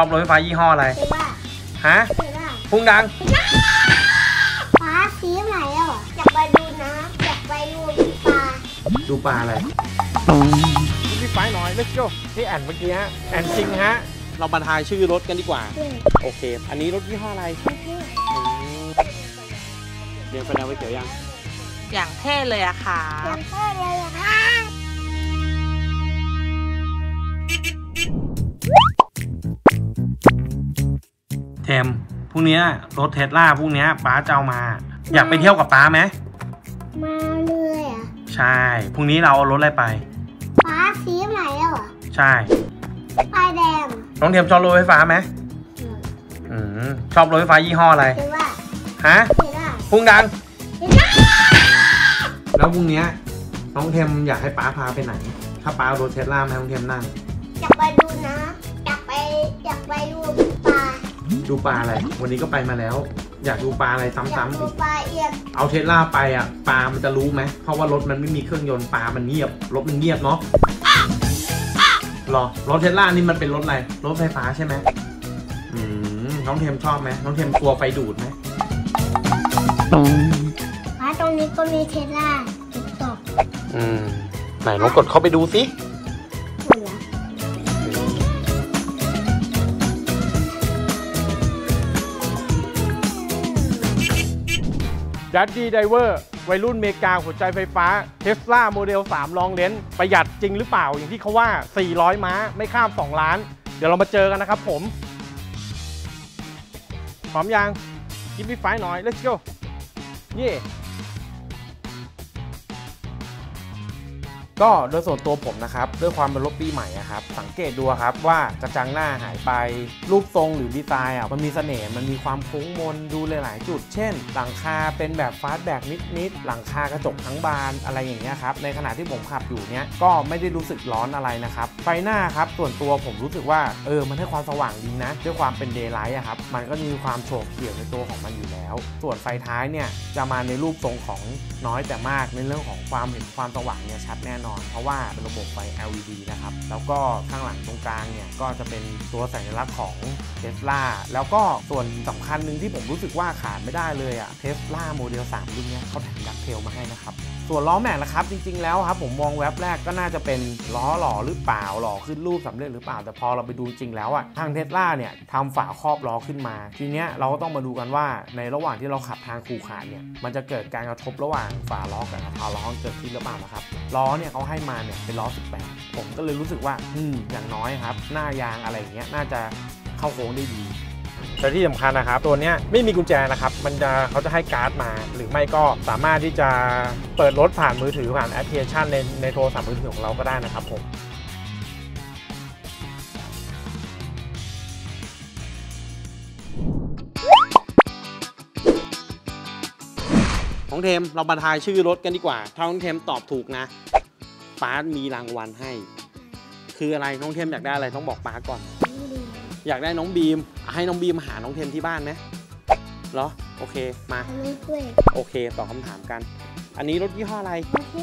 อบรถไฟฟ้ายี่ห้ออะไรเห็นว่าฮะเห็นว่าพุ่งดังฟ้าสีไหนแล้วอะอยากไปดูน้ำอยากไปดูปลาดูปลาอะไรพี่ไฟหน่อย let's go ที่แอนเมื่อกี้ฮะแอนจริงฮะ เรามาทายชื่อรถกันดีกว่าเฮ้ยโอเค อันนี้รถยี่ห้ออะไรโอเคเรียงไฟแดงไฟเขียวยัง อย่างเท่เลยอะค่ะอยากได้เลยอะค่ะ พรุ่งนี้รถเทสลาพรุ่งนี้ป้าจะเอามา อยากไปเที่ยวกับป้าไหมมาเลยอะใช่พรุ่งนี้เราเอารถอะไรไปฟ้าสีไหนแล้วอะใช่ไฟแดงน้องเทมชอบรถไฟฟ้าไหมอืมชอบรถไฟฟ้ายี่ห้ออะไรเห็นว่าฮะเห็นว่าพุ่งดังเห็นว่าแล้วพรุ่งนี้น้องเทมอยากให้ป้าพาไปไหน ถ้าป้าเอารถเทสลามาให้น้องเทมนั่งอยากไปดูน้ำอยากไปอยากไปดูปลา ดูปลาอะไร วันนี้ก็ไปมาแล้ว อยากดูปลาอะไรอยากซ้ำๆดูอีก ปลาเอียดเอาเทสลาไปอะปลามันจะรู้ไหม เพราะว่ารถมันไม่มีเครื่องยนต์ปลามันเงียบ รถมันเงียบเนาะหรอ รถเทสลานี่มันเป็นรถอะไร รถไฟฟ้าใช่ไหมอืมน้องเทมชอบไหมน้องเทมกลัวไฟดูดไหมฟ้าตรงนี้ก็มีเทสลาTikTok อืมไหนลองกดเข้าไปดูสิ Daddy Driver วัยรุ่นเมกาหัวใจไฟฟ้า Tesla Model 3 Long Range ประหยัดจริงหรือเปล่า อย่างที่เขาว่า 400 ม้าไม่ข้าม 2 ล้าน เดี๋ยวเรามาเจอกันนะครับผมพร้อมยังกินพี่ไฟหน่อย let's go เย่ ก็โดยส่วนตัวผมนะครับด้วยความเป็นรถปีใหม่อะครับสังเกตดูครับว่ากระจังหน้าหายไป รูปทรงหรือดีไซน์อะมันมีเสน่ห์มันมีความโค้งมนดูหลายๆจุด เช่น หลังคาเป็นแบบฟาสต์แบ็กนิดๆหลังคากระจกทั้งบานอะไรอย่างเงี้ยครับในขณะที่ผมขับอยู่เนี้ยก็ไม่ได้รู้สึกร้อนอะไรนะครับไฟหน้าครับส่วนตัวผมรู้สึกว่าเออมันให้ความสว่างดีนะ ด้วยความเป็น daylight อะครับมันก็มีความโฉบเฉี่ยวในตัวของมันอยู่แล้ว ส่วนไฟท้ายเนี่ยจะมาในรูปทรงของน้อยแต่มากในเรื่องของความเห็นความสว่างเนี่ยชัดแน่นอน เพราะว่าเป็นระบบไฟ LED นะครับ แล้วก็ข้างหลังตรงกลางเนี่ยก็จะเป็นตัวสัญลักษณ์ของเทสลาแล้วก็ส่วนสำคัญหนึ่งที่ผมรู้สึกว่าขาดไม่ได้เลยอะ Tesla Model 3รุ่นเนี้ยเขาแถม ducktail มาให้นะครับ ส่วนล้อแม็กนะครับจริงๆแล้วครับผมมองแว็บแรกก็น่าจะเป็นล้อหล่อหรือเปล่าหล่อขึ้นรูปสำเร็จหรือเปล่า แต่พอเราไปดูจริงแล้วอะทางเทสลาเนี่ยทำฝาครอบล้อขึ้นมา ทีเนี้ยเราก็ต้องมาดูกันว่าในระหว่างที่เราขับทางคูขาดเนี่ยมันจะเกิดการกระทบระหว่างฝาล้อกับกระเพราล้อเกิดขึ้นหรือเปล่านะครับล้อเนี่ยเขาให้มาเนี่ยเป็นล้อ 18 ผมก็เลยรู้สึกว่าอืมอย่างน้อยครับ หน้ายางอะไรอย่างเงี้ยน่าจะเข้าโค้งได้ดี แต่ที่สำคัญนะครับ ตัวนี้ไม่มีกุญแจนะครับ มันจะเขาจะให้การ์ดมา หรือไม่ก็สามารถที่จะเปิดรถผ่านมือถือผ่านแอปพลิเคชันในในโทรศัพท์มือถือของเราก็ได้นะครับผมน้องเทมเรามาทายชื่อรถกันดีกว่า ถ้าน้องเทมตอบถูกนะป้ามีรางวัลให้ คืออะไรน้องเทมอยากได้อะไรต้องบอกป้าก่อน อยากได้น้องบีม ให้น้องบีมหาน้องเทมที่บ้านไหมเหรอ โอเค มาอันนี้ด้วยโอเคตอบคำถามกัน อันนี้รถยี่ห้ออะไรโอเค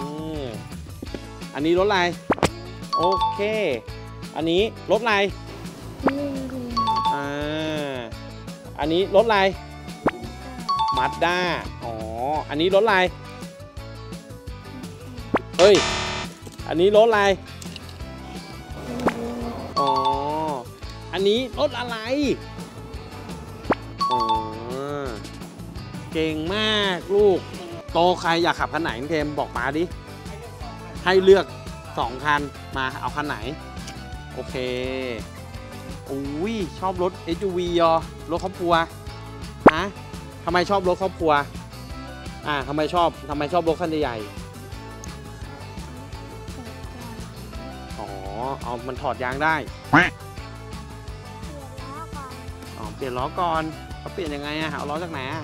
อืมอันนี้รถอะไร โอเค อันนี้รถอะไรนี่อ่า อันนี้รถอะไร มาสด้า อ๋อ อันนี้รถอะไร เฮ้ย อันนี้รถอะไร อันนี้รถอะไรอ๋อเก่งมากลูก โตใครอยากขับคันไหนเทมบอกป้าดิ ให้เลือกสองคันมาเอาคันไหน โอเคอุ้ยชอบรถ SUV ยอรถครอบครัวฮะทำไมชอบรถครอบครัว อ่าทำไมชอบทำไมชอบรถคันใหญ่อ๋อเอามันถอดยางได้ เปลี่ยนล้อก่อนเขาเปลี่ยนยังไงอะเอาล้อจากไหนอะ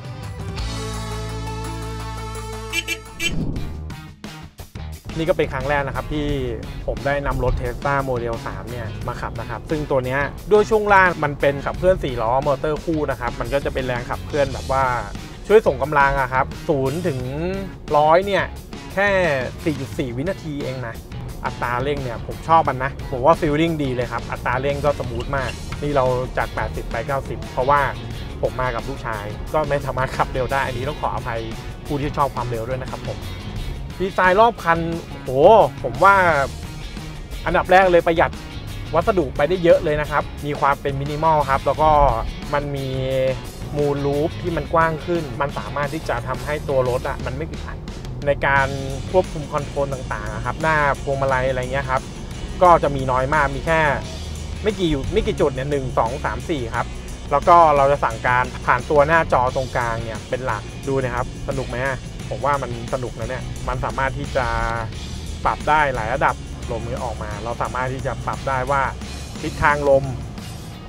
นี่ก็เป็นครั้งแรกนะครับที่ผมได้นำรถเทสลาโมเดล3เนี่ยมาขับนะครับ ซึ่งตัวเนี้ยด้วยช่วงล่างมันเป็นขับเคลื่อน 4 ล้อมอเตอร์คู่นะครับ มันก็จะเป็นแรงขับเคลื่อนแบบว่าช่วยส่งกำลังอะครับ0ถึง100เนี่ย แค่ 4.4 วินาทีเองนะ อัตราเร่งเนี่ยผมชอบมันนะ ผมว่า feeling ดีเลยครับ อัตราเร่งก็ smooth มาก นี่เราจาก 80 ไป 90 เพราะว่าผมมากับลูกชาย ก็ไม่สามารถขับเร็วได้ อันนี้ต้องขออภัยผู้ที่ชอบความเร็วด้วยนะครับผม ดีไซน์รอบคัน โห ผมว่าอันดับแรกเลยประหยัดวัสดุไปได้เยอะเลยนะครับ มีความเป็นมินิมอลครับ แล้วก็มันมีมูลลูปที่มันกว้างขึ้น มันสามารถที่จะทำให้ตัวรถอะมันไม่อึดอัดในการควบคุมคอนโทรลต่างๆครับ หน้าพวงมาลัยอะไรเงี้ยครับ ก็จะมีน้อยมาก มีแค่ ไม่กี่อยู่ไม่กี่จุดเนี่ยหนึ่งสองสามสี่ครับ แล้วก็เราจะสั่งการผ่านตัวหน้าจอตรงกลางเนี่ยเป็นหลักดูนะครับ สนุกไหมผมว่ามันสนุกนะเนี่ยมันสามารถที่จะปรับได้หลายระดับลมที่ออกมา เราสามารถที่จะปรับได้ว่าทิศทางลม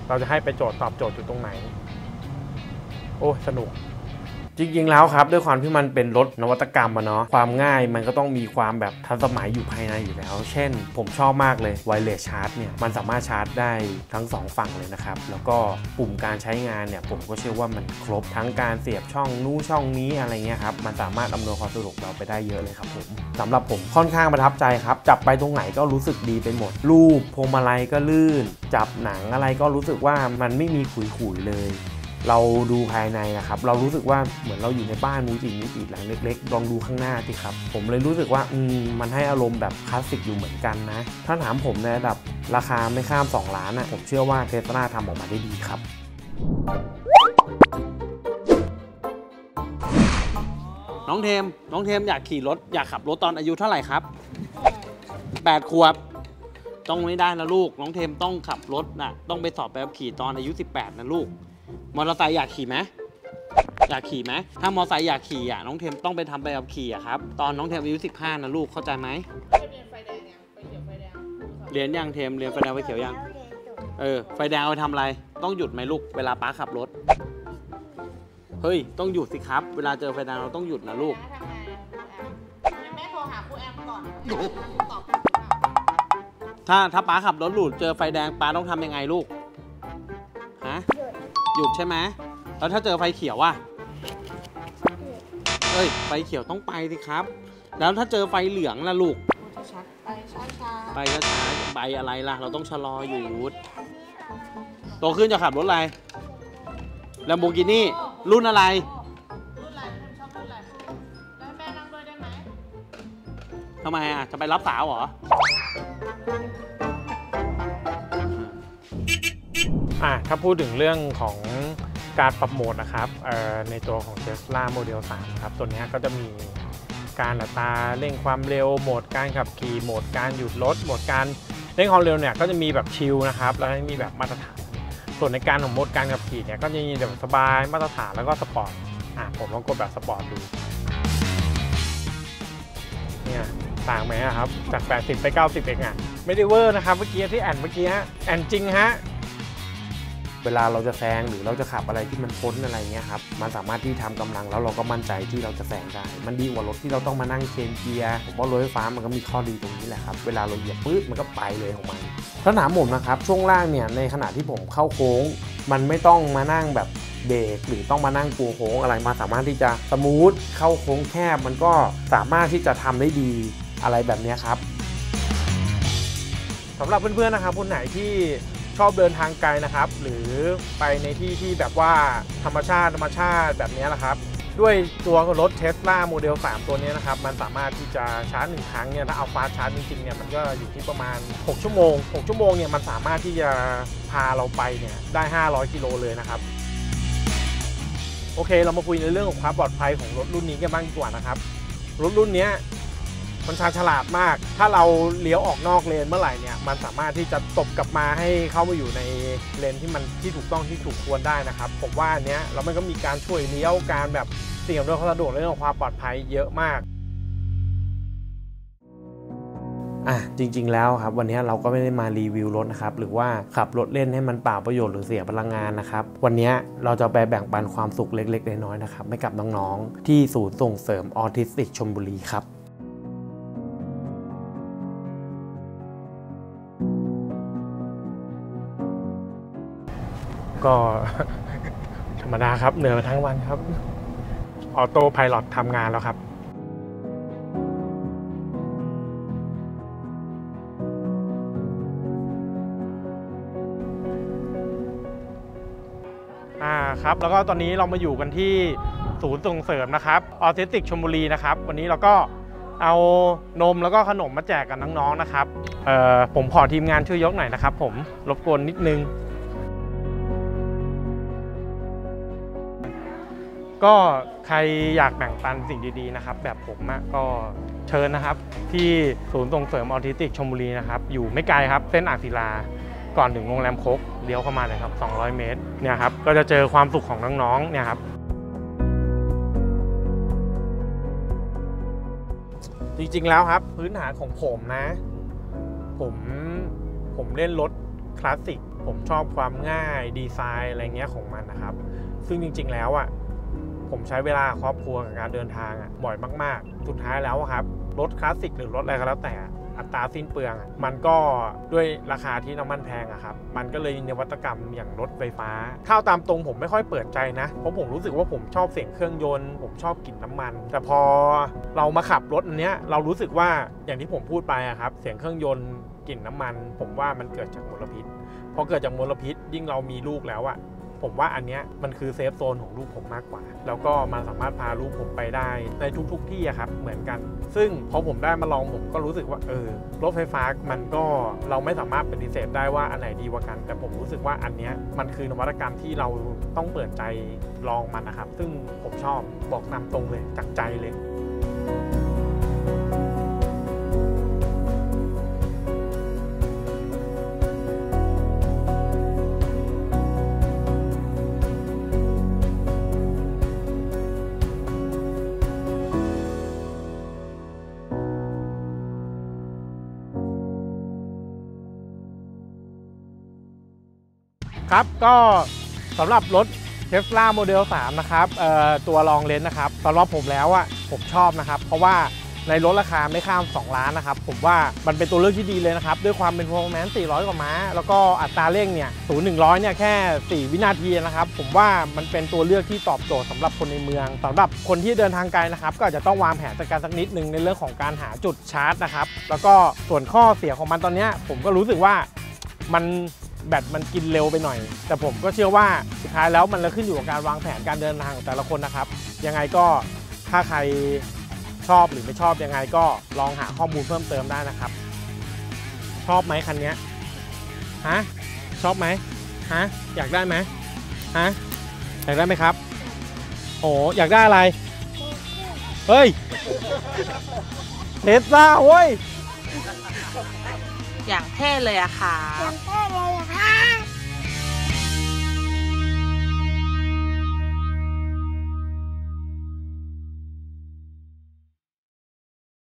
เราจะให้ไปโจทย์ตอบโจทย์อยู่ตรงไหน โอ้สนุก จริงๆแล้วครับ ด้วยความที่มันเป็นรถนวัตกรรมอะเนาะความง่ายมันก็ต้องมีความแบบทันสมัยอยู่ภายในอยู่แล้ว เช่น ผมชอบมากเลยไวเลสชาร์จเนี่ยมันสามารถชาร์จได้ทั้งสองฝั่งเลยนะครับ แล้วก็ปุ่มการใช้งานเนี่ยผมก็เชื่อว่ามันครบทั้งการเสียบช่องนู้นช่องนี้อะไรเงี้ยครับมันสามารถอำนวยความสะดวกเราไปได้เยอะเลยครับผมสำหรับผมค่อนข้างประทับใจครับ จับไปตรงไหนก็รู้สึกดีไปหมด รูปพวงมาลัยก็ลื่น จับหนังอะไรก็รู้สึกว่ามันไม่มีขุยๆเลย เราดูภายในนะครับ เรารู้สึกว่าเหมือนเราอยู่ในบ้านมูจิมิติหลังเล็ก ๆ ลองดูข้างหน้าสิครับ ผมเลยรู้สึกว่าอืมมันให้อารมณ์แบบคลาสสิกอยู่เหมือนกันนะ ถ้าถามผมในระดับราคาไม่ข้าม 2 ล้านนะผมเชื่อว่าเทสลาทำออกมาได้ดีครับน้องเทม น้องเทมอยากขี่รถ อยากขับรถตอนอายุเท่าไหร่ครับ 8 ขวบ ต้องไม่ได้นะลูก น้องเทมต้องขับรถนะต้องไปสอบใบขับขี่ตอนอายุ 18 นะลูก มอเตอร์ไซค์อยากขี่ไหมอยากขี่ไหมถ้ามอเตอร์ไซค์อยากขี่อะน้องเทมต้องไปทำใบขับขี่อะครับตอนน้องเทมอายุ15นะลูกเข้าใจไหมไปเรียนไฟแดงยังไปเขียวไฟแดงเรียนยังเทมเรียนไฟแดงไฟเขียวยังแล้วเรียนจบเออไฟแดงเอาไปทำอะไร ต้องหยุดไหมลูกเวลาป้าขับรถเฮ้ยต้องหยุดสิครับ เวลาเจอไฟแดงเราต้องหยุดนะลูกทำไงครูแอมแม่โทรหาครูแอมก่อนตอบถ้าถ้าป้าขับรถหลุดเจอไฟแดงป้าต้องทำยังไงลูกฮะ หยุดหยุดใช่ไหมแล้วถ้าเจอไฟเขียวอะเอ้ย ไฟเขียวต้องไปสิครับ แล้วถ้าเจอไฟเหลืองล่ะลูกชัดไปช้าช้าไปก็ช้าใบอะไรล่ะ เราต้องชะลออยู่โตขึ้นจะขับรถอะไรแลมโบกินี่รุ่นอะไรรุ่นอะไรคุณชอบรุ่นอะไรแล้วแม่นั่งด้วยได้ไหมทำไมอะ จะไปรับสาวเหรอ อะถ้าพูดถึงเรื่องของ การปรับโหมดนะครับในตัวของ Tesla Model 3 ครับ ตัวนี้ก็จะมีการอัตราเร่งความเร็ว โหมดการขับขี่ โหมดการหยุดรถ โหมดการเร่งความเร็วเนี่ยก็จะมีแบบชิลนะครับ แล้วก็มีแบบมาตรฐาน ส่วนในการของโหมดการขับขี่เนี่ยก็จะมีแบบสบาย มาตรฐาน แล้วก็สปอร์ต อะผมลองกดแบบสปอร์ตดู เนี่ยต่างไหมครับ จาก 80 ไป 90 เองอะไม่ได้เวอร์นะครับ เมื่อกี้ที่แอนเมื่อกี้ฮะ แอนจริงฮะ เวลาเราจะแซงหรือเราจะขับอะไรที่มันพ้นอะไรเงี้ยครับมันสามารถที่ทำกำลังแล้วเราก็มั่นใจที่เราจะแซงได้ มันดีกว่ารถที่เราต้องมานั่ง change เกียร์ผมว่ารถไฟฟ้ามันก็มีข้อดีตรงนี้แหละครับเวลาเราเหยียบปึ๊บมันก็ไปเลยของมันถ้ามผมนะครับช่วงล่างเนี่ยในขณะที่ผมเข้าโค้ง มันไม่ต้องมานั่งแบบเบรกหรือต้องมานั่งปูโค้งอะไรมาสามารถที่จะสมูทเข้าโค้งแคบมันก็สามารถที่จะทำได้ดีอะไรแบบนี้ครับสำหรับเพื่อนๆนะครับคนไหนที่ ชอบเดินทางไกลนะครับ หรือไปในที่ที่แบบว่าธรรมชาติธรรมชาติแบบนี้นะครับ ด้วยตัวรถเทสลาโมเดล 3 ตัวนี้นะครับ มันสามารถที่จะชาร์จหนึ่งครั้งเนี่ยถ้าเอาฟาชาร์จจริงๆเนี่ยมันก็อยู่ที่ประมาณ 6 ชั่วโมง 6 ชั่วโมงเนี่ยมันสามารถที่จะพาเราไปเนี่ยได้ 500 กิโลเลยนะครับโอเค เรามาคุยในเรื่องของความปลอดภัยของรถรุ่นนี้กันบ้างดีกว่านะครับ รถรุ่นเนี้ย มันชาญฉลาดมาก ถ้าเราเลี้ยวออกนอกเลนเมื่อไหร่เนี่ย มันสามารถที่จะตบกลับมาให้เข้ามาอยู่ในเลนที่มันที่ถูกต้องที่ถูกควรได้นะครับ ผมว่าอันเนี้ยแล้วมันก็มีการช่วยเลี้ยวการแบบเสี่ยงด้วยความสะดวกเรื่องความปลอดภัยเยอะมากอะจริง ๆ แล้วครับวันนี้เราก็ไม่ได้มารีวิวรถนะครับหรือว่าขับรถเล่นให้มันเปล่าประโยชน์หรือเสียพลังงานนะครับวันนี้เราจะไปแบ่งปันความสุขเล็กๆน้อยๆนะครับให้กับน้องๆที่ศูนย์ส่งเสริมออทิสติกชลบุรีครับ ก็ธรรมดาครับเหนื่อยมาทั้งวันครับ ออโต้พลอตทำงานแล้วครับอ่าครับ แล้วก็ตอนนี้เรามาอยู่กันที่ศูนย์ส่งเสริมนะครับออทิสติกชมบุรีนะครับ วันนี้เราก็เอานมแล้วก็ขนมมาแจกกันน้องๆนะครับผมขอทีมงานช่วยยกหน่อยนะครับ ผมรบกวนนิดนึง ก็ใครอยากแบ่งปันสิ่งดีๆนะครับ แบบผมก็เชิญนะครับ ที่ศูนย์ส่งเสริมออทิสติกชมบุรีนะครับ อยู่ไม่ไกลครับ เส้นอ่างศิลาก่อนถึงโรงแรมโคกเลี้ยวเข้ามาเลยครับ 200 เมตรเนี่ยครับก็จะเจอความสุขของน้องๆเนี่ยครับจริงๆแล้วครับ พื้นฐานของผมนะ ผมผมเล่นรถคลาสสิกผมชอบความง่ายดีไซน์อะไรเงี้ยของมันนะครับ ซึ่งจริง ๆแล้วอะ ผมใช้เวลาครอบครัวกับการเดินทางอะบ่อยมาก ๆ สุดท้ายแล้วครับ รถคลาสสิกหรือรถอะไรก็แล้วแต่อัตราสิ้นเปลือง มันก็ด้วยราคาที่น้ำมันแพงอะครับ มันก็เลยนวัตกรรมอย่างรถไฟฟ้าถ้าเอาตามตรงผมไม่ค่อยเปิดใจนะ เพราะผมรู้สึกว่าผมชอบเสียงเครื่องยนต์ ผมชอบกลิ่นน้ำมัน แต่พอเรามาขับรถอันเนี้ย เรารู้สึกว่าอย่างที่ผมพูดไปอะครับ เสียงเครื่องยนต์กลิ่นน้ำมัน ผมว่ามันเกิดจากมลพิษพอเกิดจากมลพิษยิ่งเรามีลูกแล้วอะ ผมว่าอันเนี้ยมันคือเซฟโซนของลูกผมมากกว่า แล้วก็มันสามารถพาลูกผมไปได้ในทุก ๆ ที่อะครับเหมือนกัน ซึ่งพอผมได้มาลองผมก็รู้สึกว่าเออรถไฟฟ้ามันก็เราไม่สามารถปฏิเสธได้ว่าอันไหนดีกว่ากัน แต่ผมรู้สึกว่าอันเนี้ยมันคือนวัตกรรมที่เราต้องเปิดใจลองมันนะครับ ซึ่งผมชอบบอกนำตรงเลยจากใจเลย ครับก็สำหรับรถเทสลาโมเดล3นะครับตัวรองเลนส์นะครับสำหรับผมแล้วอะผมชอบนะครับ เพราะว่าในรถราคาไม่ข้าม 2 ล้านนะครับ ผมว่ามันเป็นตัวเลือกที่ดีเลยนะครับ ด้วยความเป็น performance 400 กว่าม้า แล้วก็อัตราเร่งเนี่ย0 100เนี่ยแค่ 4 วินาทีนะครับ ผมว่ามันเป็นตัวเลือกที่ตอบโจทย์สำหรับคนในเมืองสำหรับคนที่เดินทางไกลนะครับ ก็อาจจะต้องวางแผนจัดการสักนิดนึงในเรื่องของการหาจุดชาร์จนะครับ แล้วก็ส่วนข้อเสียของมันตอนเนี้ยผมก็รู้สึกว่ามัน แบตมันกินเร็วไปหน่อย แต่ผมก็เชื่อว่าสุดท้ายแล้วมันก็ขึ้นอยู่กับการวางแผนการเดินทางของแต่ละคนนะครับ ยังไงก็ถ้าใครชอบหรือไม่ชอบยังไงก็ลองหาข้อมูลเพิ่มเติมได้นะครับ ชอบไหมคันนี้ฮะชอบไหมฮะอยากได้ไหมฮะอยากได้ไหมครับโอ้อยากได้อะไร เฮ้ยเทสลาเว้ย อย่างเท่เลยอะค่ะ อย่างเท่เลยอะค่ะ